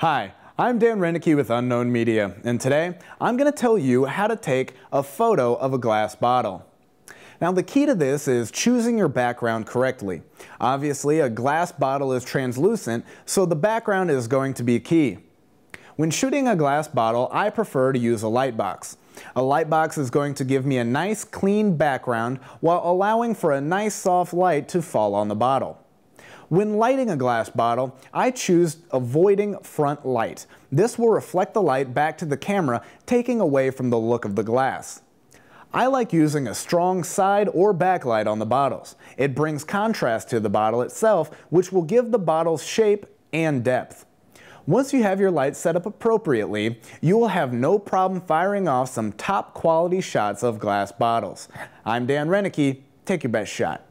Hi, I'm Dan Reinecke with Unknown Media, and today I'm going to tell you how to take a photo of a glass bottle. Now the key to this is choosing your background correctly. Obviously a glass bottle is translucent, so the background is going to be key. When shooting a glass bottle, I prefer to use a light box. A light box is going to give me a nice clean background while allowing for a nice soft light to fall on the bottle. When lighting a glass bottle, I choose avoiding front light. This will reflect the light back to the camera, taking away from the look of the glass. I like using a strong side or backlight on the bottles. It brings contrast to the bottle itself, which will give the bottle's shape and depth. Once you have your light set up appropriately, you will have no problem firing off some top quality shots of glass bottles. I'm Dan Reinecke. Take your best shot.